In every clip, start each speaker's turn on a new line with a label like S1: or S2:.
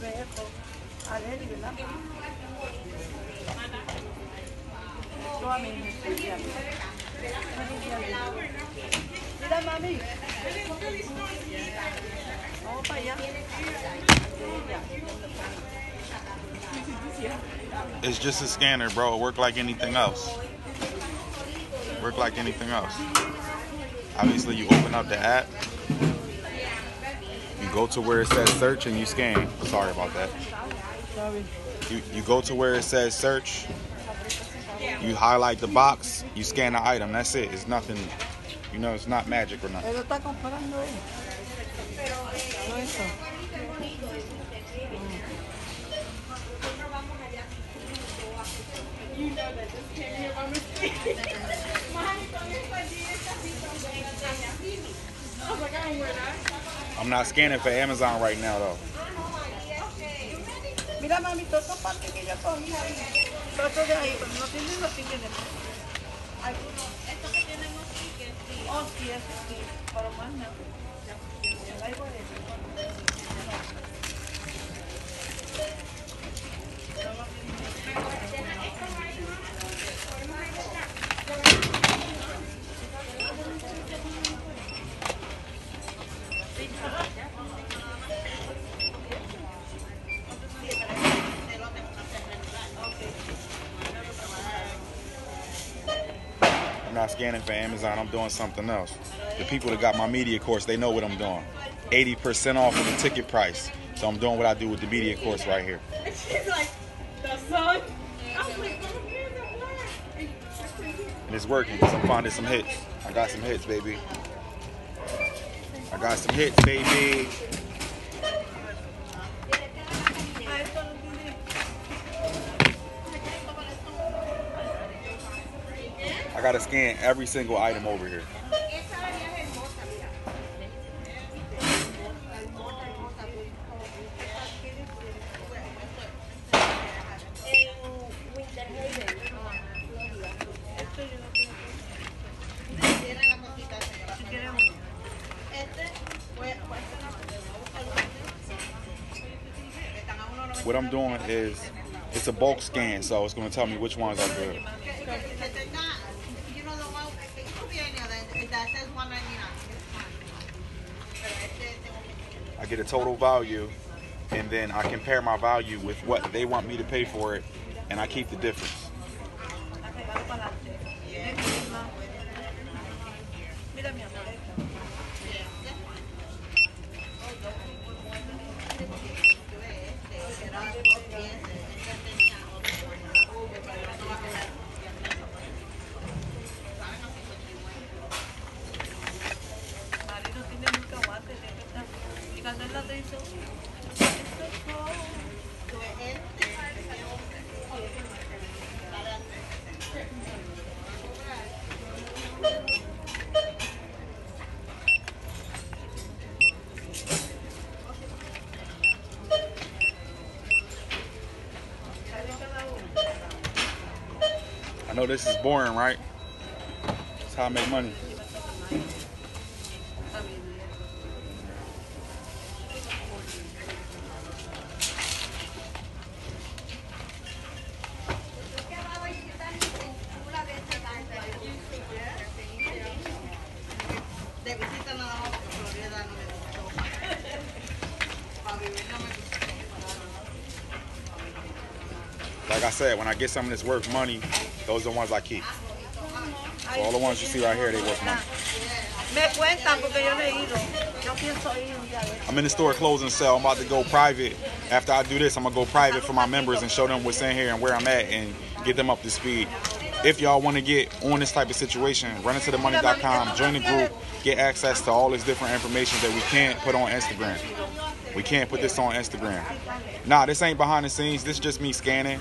S1: Allá.
S2: It's just a scanner, bro. It work like anything else. Work like anything else. Obviously, you open up the app. You go to where it says search and you scan. Sorry about that.
S1: Sorry.
S2: You, you go to where it says search. You highlight the box. You scan the item. That's it. It's nothing. You know, it's not magic or nothing.
S1: Él lo está comprando él. Todo eso.
S2: I'm not scanning for Amazon right now though.
S1: Mira, mami, toda esa parte que yo cogí ahí. Todo eso de ahí, pero no tiene los tickets. Algunos. Estos que tienen los tickets, sí. Oh, sí, eso sí. Pero más no.
S2: I'm not scanning for Amazon. I'm doing something else. The people that got my media course, they know what I'm doing. 80% off of the ticket price. So I'm doing what I do with the media course right here.
S3: She's like, the sun.
S2: And it's working because I'm finding some hits. I got some hits, baby. I got some hits, baby. I gotta scan every single item over here. What I'm doing is it's a bulk scan, so it's gonna tell me which ones are good.
S3: Que- que- que tenga, you know, the one que tú vienes, that- that says 199. Pero este tengo que-
S2: I get a total value, and then I compare my value with what they want me to pay for it, and I keep the difference. Know this is boring, right? That's how I make money. Like I said, when I get something that's worth money, those are the ones I keep. So all the ones you see right here, they worth money.
S1: Me cuentan porque yo no he ido. Yo pienso ir un día de estos.
S2: I'm in the store closing sale. I'm about to go private. After I do this, I'm gonna go private for my members and show them what's in here and where I'm at and get them up to speed. If y'all want to get on this type of situation, run into themoney.com, join the group, get access to all this different information that we can't put on Instagram. We can't put this on Instagram. Nah, this ain't behind the scenes. This is just me scanning.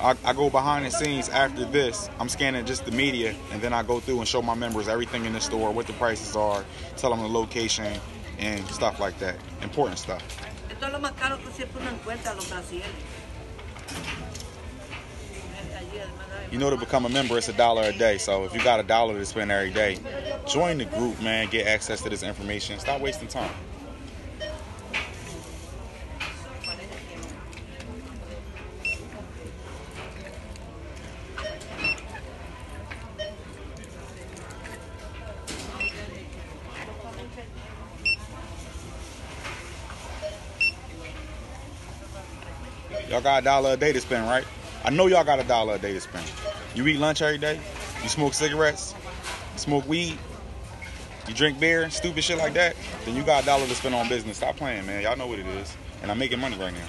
S2: I, I go behind the scenes after this. I'm scanning just the media, and then I go through and show my members everything in the store, what the prices are, tell them the location, and stuff like that. Important stuff.
S1: Esto es lo más caro que siempre uno encuentra los brasileños. Allí, además, hay-
S2: You know, to become a member, it's a dollar a day. So if you got a dollar to spend every day, join the group, man. Get access to this information. Stop wasting time. Y'all got a dollar a day to spend, right? I know y'all got a dollar a day to spend. You eat lunch every day? You smoke cigarettes? You smoke weed? You drink beer? Stupid shit like that? Then you got a dollar to spend on business. Stop playing, man. Y'all know what it is. And I'm making money right now.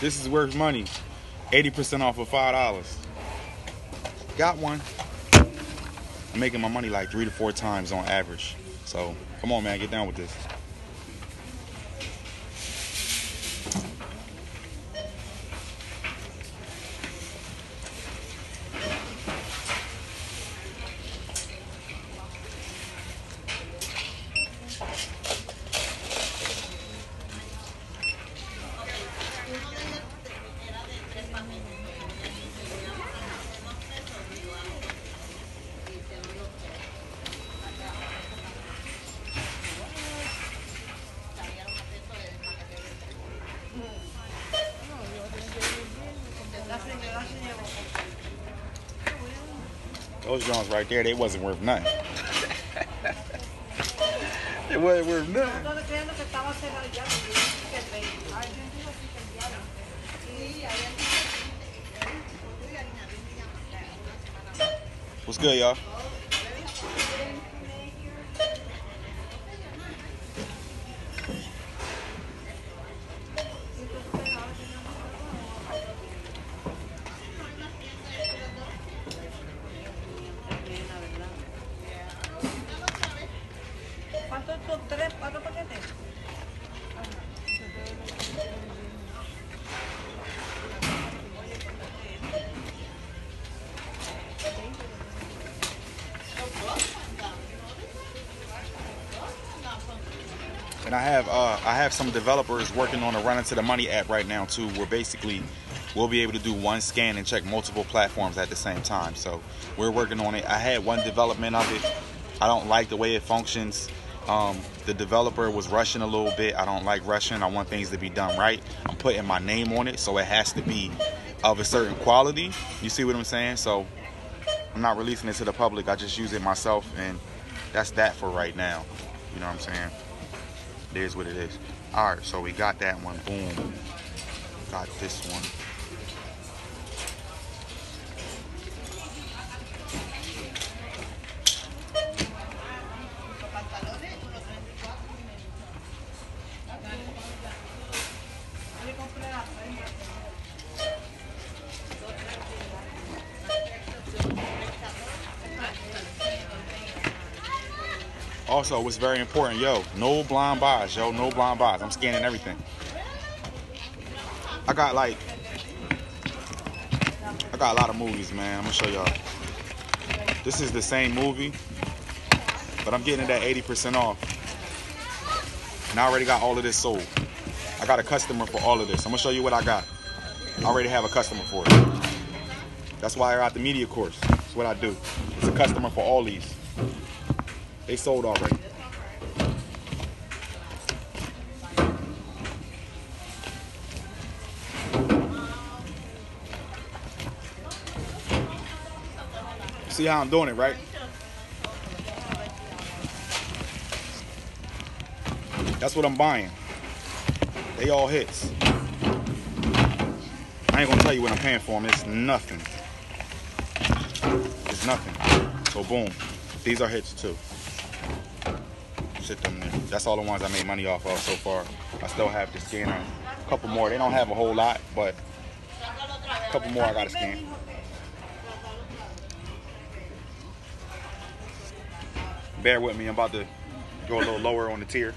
S2: This is worth money. 80% off of $5. Got one. I'm making my money like three to four times on average. So come on, man, get down with this. Those Jones right there, they wasn't worth nothing. they wasn't worth nothing.
S1: No, creyendo que
S2: And I have uh, I have some developers working on a Run Into the Money app right now too, where basically we'll be able to do one scan and check multiple platforms at the same time. So we're working on it. I had one development of it. I don't like the way it functions. Um, the developer was rushing a little bit. I don't like rushing. I want things to be done right. I'm putting my name on it, so it has to be of a certain quality. You see what I'm saying? So I'm not releasing it to the public. I just use it myself, and that's that for right now. You know what I'm saying? It is what it is. All right, so we got that one. Boom. Got this one. Also, what's very important, yo, no blind buys, yo, no blind buys. I'm scanning everything. I got like, I got a lot of movies, man. I'm gonna show y'all. This is the same movie, but I'm getting it at 80% off. And I already got all of this sold. I got a customer for all of this. I'm gonna show you what I got. I already have a customer for it. That's why I got the media course. That's what I do. It's a customer for all these. They sold already. See how I'm doing it, right? That's what I'm buying. They all hits. I ain't gonna tell you what I'm paying for them. It's nothing. It's nothing. So boom, these are hits too. Sit them there. That's all the ones I made money off of so far. I still have to scan a couple more. They don't have a whole lot, but a couple more I gotta scan. Bear with me. I'm about to go a little lower on the tier.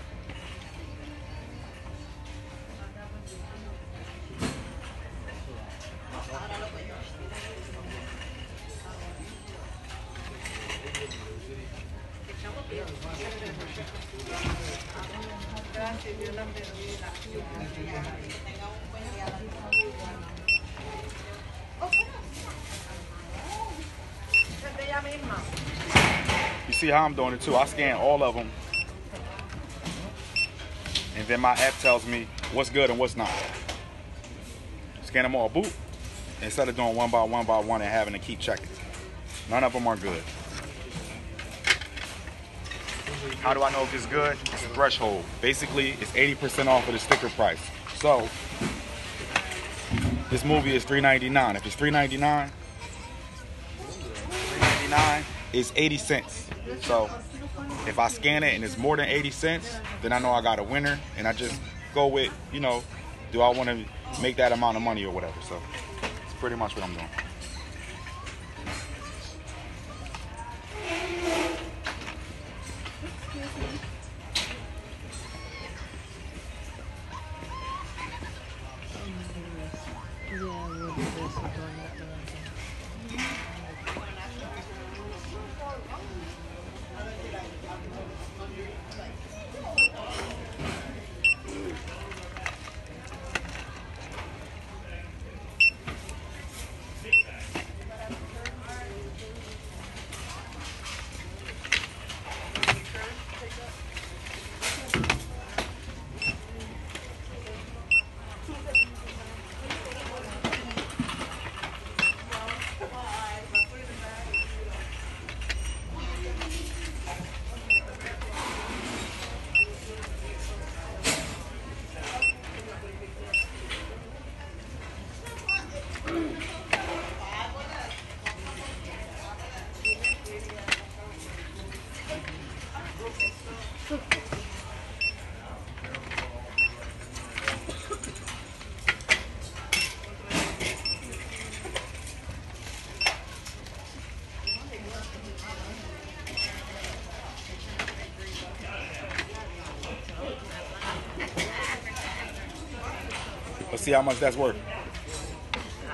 S2: See how I'm doing it too. I scan all of them. and then my app tells me what's good and what's not. Scan them all, boop. Instead of doing one by one by one and having to keep checking. None of them are good. How do I know if it's good? It's a threshold. Basically, it's 80% off of the sticker price. So, this movie is $3.99. If it's $3.99, $3.99 is 80 cents. So, if I scan it and it's more than 80 cents, then I know I got a winner, and I just go with, you know, do I want to make that amount of money or whatever. So, it's pretty much what I'm doing. Let's see how much that's worth.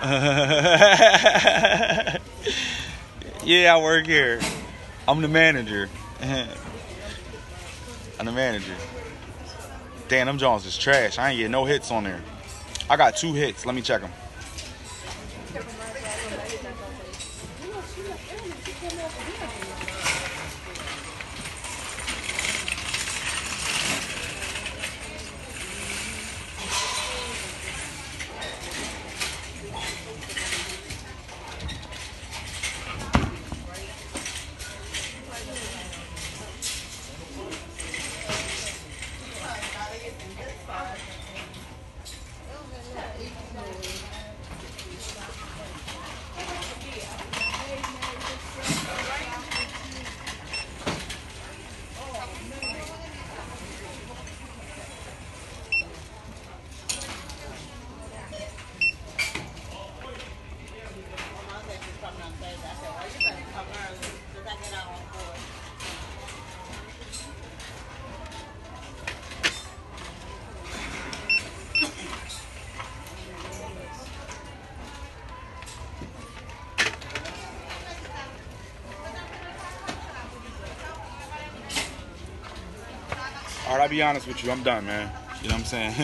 S2: yeah, I work here. I'm the manager. I'm the manager. Damn, them Jones is trash. I ain't getting no hits on there. I got two hits. Let me check them. All right, I'll be honest with you. I'm done, man. You know what I'm saying?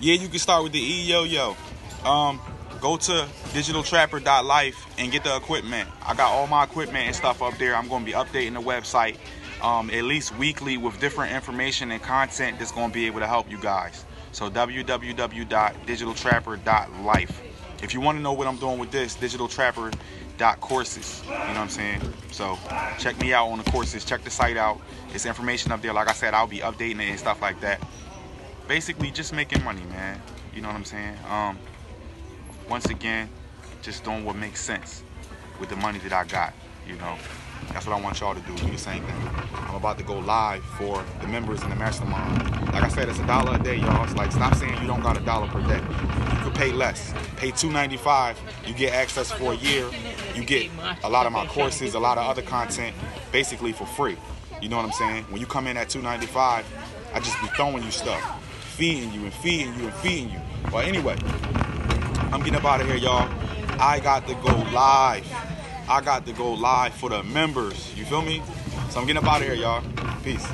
S2: yeah, you can start with the E-Yo-Yo. Um, go to digitaltrapper.life and get the equipment. I got all my equipment and stuff up there. I'm going to be updating the website um, at least weekly with different information and content that's going to be able to help you guys. So www.digitaltrapper.life. If you want to know what I'm doing with this, digitaltrapper.courses. You know what I'm saying? So check me out on the courses. Check the site out. It's information up there. Like I said, I'll be updating it and stuff like that. Basically, just making money, man. You know what I'm saying? Um, once again, just doing what makes sense with the money that I got. You know, that's what I want y'all to do. Do the same thing. I'm about to go live for the members in the mastermind. Like I said, it's a dollar a day, y'all. It's like stop saying you don't got a dollar per day. Could pay less. Pay $2.95. You get access for a year. You get a lot of my courses, a lot of other content, basically for free. You know what I'm saying? When you come in at $2.95, I just be throwing you stuff, feeding you and feeding you and feeding you. But anyway, I'm getting up out of here, y'all. I got to go live. I got to go live for the members. You feel me? So I'm getting up out of here, y'all. Peace.